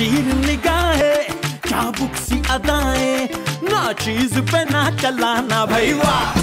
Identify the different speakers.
Speaker 1: शीर निगाहें चाबुक सी अदाएँ ना चीज़ पे ना चलाना भाई। वाह